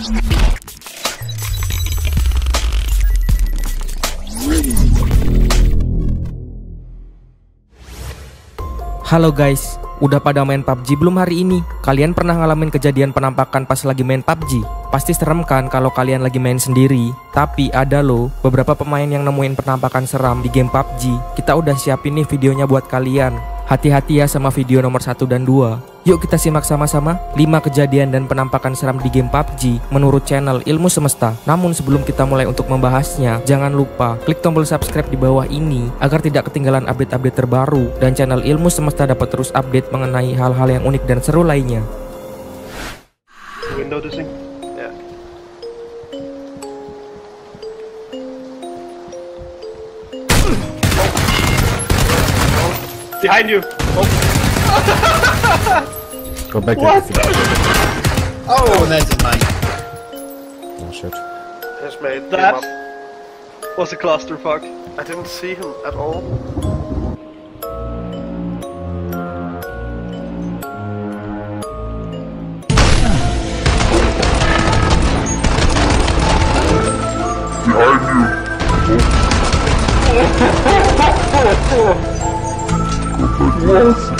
Halo guys, udah pada main PUBG belum hari ini? Kalian pernah ngalamin kejadian penampakan pas lagi main PUBG? Pasti serem kan kalau kalian lagi main sendiri? Tapi ada loh beberapa pemain yang nemuin penampakan seram di game PUBG. Kita udah siapin nih videonya buat kalian. Hati-hati ya sama video nomor 1 dan 2. Yuk kita simak sama-sama 5 kejadian dan penampakan seram di game PUBG menurut channel Ilmu Semesta. Namun sebelum kita mulai untuk membahasnya, jangan lupa klik tombol subscribe di bawah ini agar tidak ketinggalan update-update terbaru dan channel Ilmu Semesta dapat terus update mengenai hal-hal yang unik dan seru lainnya. Window? Yeah. Behind you! Go back What? there. Oh, that's mine. Oh shit. His mate That was a clusterfuck. I didn't see him at all.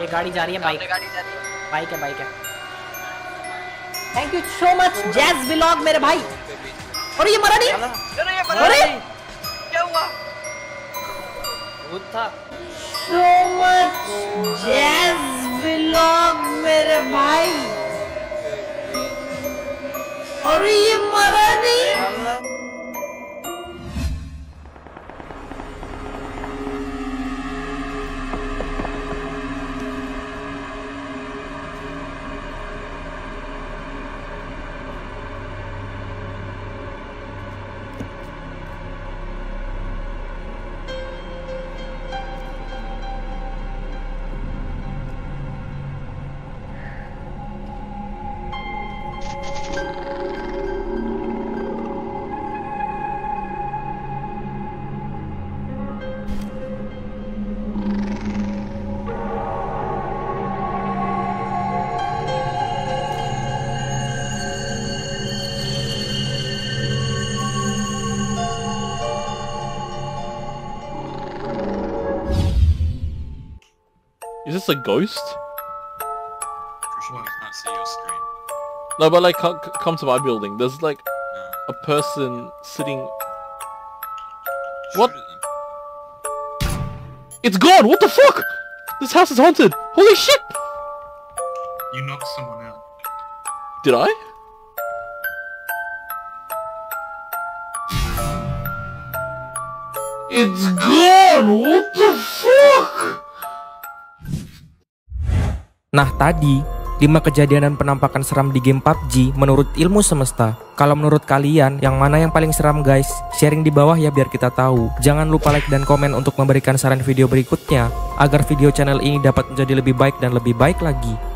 ये गाड़ी जा रही है bike bike है। Bike है thank you so much jazz vlog मेरे भाई। और ये मरा नहीं? अरे! क्या हुआ? था। सो मच जैज व्लॉग मेरे भाई। और ये Is this a ghost? Well, I can't see your screen. No, but like, come, come to my building. There's like No. a person sitting. Shoot What? at them. It's gone. What the fuck? This house is haunted. Holy shit! You knocked someone out. Did I? It's gone. What the fuck? Nah tadi, 5 kejadian dan penampakan seram di game PUBG menurut ilmu semesta. Kalau menurut kalian, yang mana yang paling seram guys? Sharing di bawah ya biar kita tahu. Jangan lupa like dan komen untuk memberikan saran video berikutnya, agar video channel ini dapat menjadi lebih baik dan lebih baik lagi.